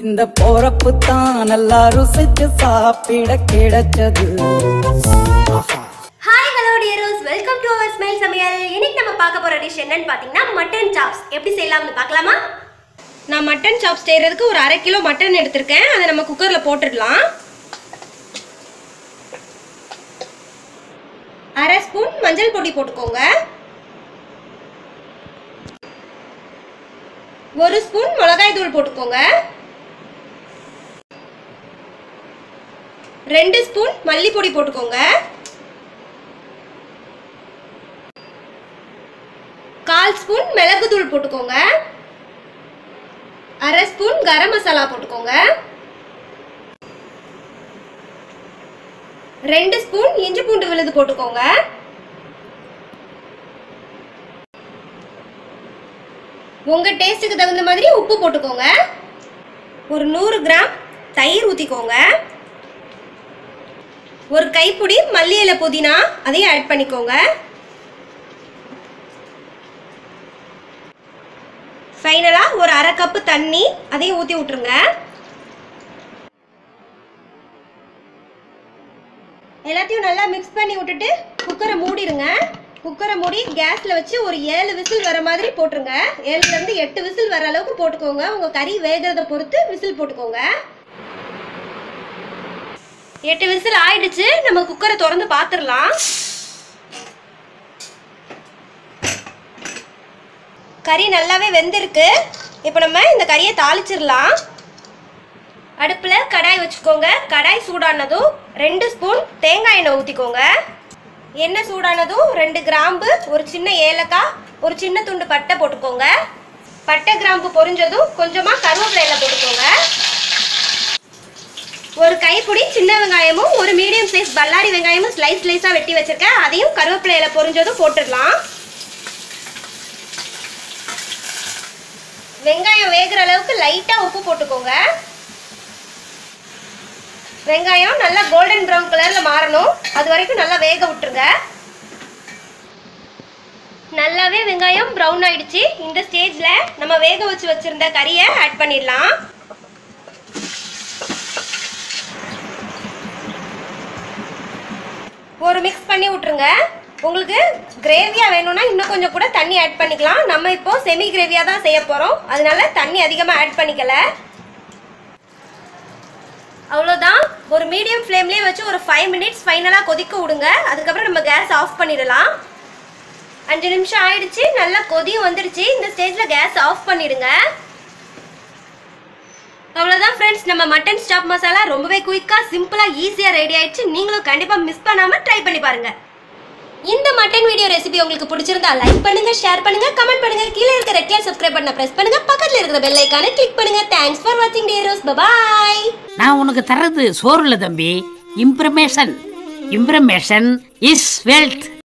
இந்த போறப்பு தான் நல்லா ருசிச்சு சாப்பிட கிடைச்சது. Hi hello டியரோஸ் welcome to our smile சமையல் இன்னைக்கு நம்ம பார்க்க போற டிஷ் என்னன்னு பார்த்தீங்கன்னா மட்டன் சாப்ஸ் எப்படி செய்யலாம்னு பார்க்கலாமா? நான் மட்டன் சாப்ஸ் செய்யறதுக்கு ஒரு அரை கிலோ மட்டன் எடுத்திருக்கேன். அதை நம்ம குக்கர்ல போட்டுடலாம். அரை ஸ்பூன் மஞ்சள் பொடி போட்டுக்கோங்க. ஒரு ஸ்பூன் மிளகாய் தூள் போட்டுக்கோங்க. ரெண்டு ஸ்பூன் மல்லிப்பொடி போட்டுக்கோங்க. கால் ஸ்பூன் மிளகு தூள் போட்டுக்கோங்க. அரை ஸ்பூன் கரம் மசாலா போட்டுக்கோங்க. ரெண்டு ஸ்பூன் இஞ்சி பூண்டு விழுது போட்டுக்கோங்க. உங்க டேஸ்ட்டுக்கு தகுந்த மாதிரி உப்பு போட்டுக்கோங்க. ஒரு நூறு கிராம் தயிர் ஊற்றிக்கோங்க ஒரு கைப்பிடி மல்லி இலை புதினா அதையும் ஆட் பண்ணிக்கோங்க. ஃபைனலாக ஒரு அரை கப்பு தண்ணி அதையும் ஊற்றி விட்ருங்க எல்லாத்தையும் நல்லா மிக்ஸ் பண்ணி விட்டுட்டு குக்கரை மூடிடுங்க குக்கரை மூடி கேஸில் வச்சு ஒரு ஏழு விசில் வர மாதிரி போட்டுருங்க. ஏழுலேருந்து எட்டு விசில் வர அளவுக்கு போட்டுக்கோங்க. உங்கள் கறி வேகிறத பொறுத்து விசில் போட்டுக்கோங்க. எட்டு விசில் ஆயிடுச்சு. நம்ம குக்கரை திறந்து பார்த்துடலாம் கறி நல்லாவே வெந்திருக்கு. இப்போ நம்ம இந்த கறியை தாளிச்சிடலாம். அடுப்பில் கடாய் வச்சுக்கோங்க. கடாய் சூடானதும் ரெண்டு ஸ்பூன் தேங்காய் எண்ணெய் ஊற்றிக்கோங்க எண்ணெய் சூடானதும் ரெண்டு கிராம்பு ஒரு சின்ன ஏலக்காய் ஒரு சின்ன துண்டு பட்டை போட்டுக்கோங்க. பட்டை கிராம்பு பொரிஞ்சதும் கொஞ்சமாக கருவேப்பிலையில் போட்டுக்கோங்க. ஒரு சின்ன வெங்காயமும் ஒரு மீடியம் சைஸ் பல்லாரி வெங்காயமும் ஸ்லைஸ் ஸ்லைஸாக வெட்டி வச்சுருக்கேன். அதையும் கருவேப்பிலையில பொறிஞ்சதும் பொரிஞ்சதும் போட்டுடலாம். வெங்காயம் வேகிற அளவுக்கு லைட்டாக உப்பு போட்டுக்கோங்க. வெங்காயம் நல்லா கோல்டன் ப்ரௌன் கலரில் மாறணும். அது வரைக்கும் நல்லா வேக விட்டுருங்க. நல்லாவே வெங்காயம் ப்ரௌன் ஆயிடுச்சு. இந்த ஸ்டேஜில் நம்ம வேக வச்சு வச்சுருந்த கறியை ஆட் பண்ணிடலாம். ஒரு மிக்ஸ் பண்ணி விட்ருங்க உங்களுக்கு கிரேவியாக வேணும்னா இன்னும் கொஞ்சம் கூட தண்ணி ஆட் பண்ணிக்கலாம். நம்ம இப்போ செமி கிரேவியாக தான் செய்ய போகிறோம் அதனால தண்ணி அதிகமாக ஆட் பண்ணிக்கல. அவ்வளோதான் ஒரு மீடியம் ஃப்ளேம்லேயே வச்சு ஒரு ஃபைவ் மினிட்ஸ் ஃபைனலாக கொதிக்க விடுங்க. அதுக்கப்புறம் நம்ம கேஸ் ஆஃப் பண்ணிடலாம். அஞ்சு நிமிஷம் ஆயிடுச்சு. நல்லா கொதியும் வந்துடுச்சு. இந்த ஸ்டேஜில் கேஸ் ஆஃப் பண்ணிடுங்க. அவ்வளோதான் ஃப்ரெண்ட்ஸ் நம்ம மட்டன் ஸ்டாப் மசாலா ரொம்பவே குயிக்காக சிம்பிளாக ஈஸியாக ரெடி ஆயிடுச்சு. நீங்களும் கண்டிப்பாக மிஸ் பண்ணாமல் ட்ரை பண்ணி பாருங்கள் இந்த மட்டன் வீடியோ ரெசிபி உங்களுக்கு பிடிச்சிருந்தா லைக் பண்ணுங்க ஷேர் பண்ணுங்க கமெண்ட் பண்ணுங்க. கீழே இருக்க ரெட் கலர் சப்ஸ்கிரைப் பண்ண பிரஸ் பண்ணுங்க. பக்கத்துல இருக்கிற பெல் ஐகானை கிளிக் பண்ணுங்க. தேங்க்ஸ் ஃபார் வாட்சிங் டியரோஸ் பபாய் நான் உனக்கு தர்றது சோறு இல்ல தம்பி. இம்ப்ரமேஷன் இம்ப்ரமேஷன் இஸ் வெல்த்